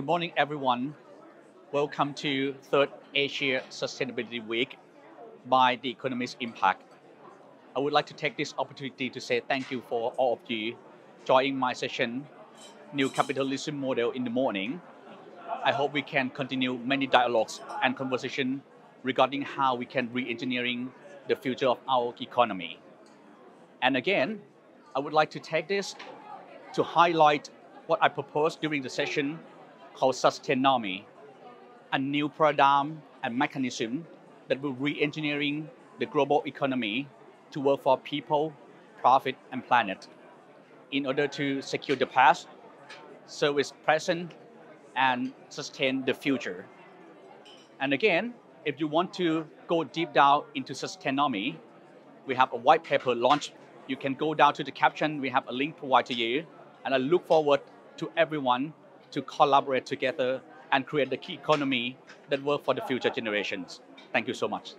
Good morning, everyone. Welcome to Third Asia Sustainability Week by The Economist Impact. I would like to take this opportunity to say thank you for all of you joining my session, New Capitalism Model in the morning. I hope we can continue many dialogues and conversation regarding how we can re-engineering the future of our economy. And again, I would like to take this to highlight what I proposed during the session called Sustainomy, a new paradigm and mechanism that will re-engineering the global economy to work for people, profit, and planet in order to secure the past, service present, and sustain the future. And again, if you want to go deep down into Sustainomy, we have a white paper launched. You can go down to the caption, we have a link provided to you. And I look forward to everyone to collaborate together and create the key economy that work for the future generations. Thank you so much.